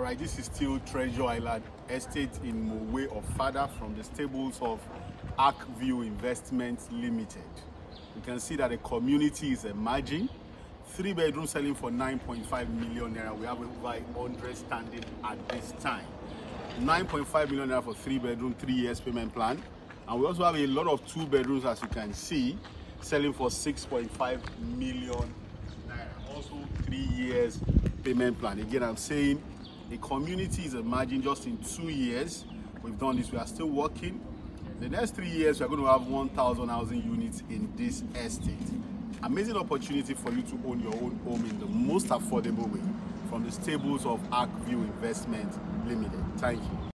Right, this is still Treasure Island Estate in Mowe of Fada from the stables of ArcView Investments Limited. You can see that the community is emerging. Three bedrooms selling for 9.5 million naira. We have over 100 standing at this time. 9.5 million naira for three bedroom, three years payment plan. And we also have a lot of two bedrooms, as you can see, selling for 6.5 million naira. Also three years payment plan. Again, I'm saying the community is emerging just in two years. We've done this. We are still working. The next three years, we are going to have 1,000 housing units in this estate. Amazing opportunity for you to own your own home in the most affordable way from the stables of ArcView Investment Limited. Thank you.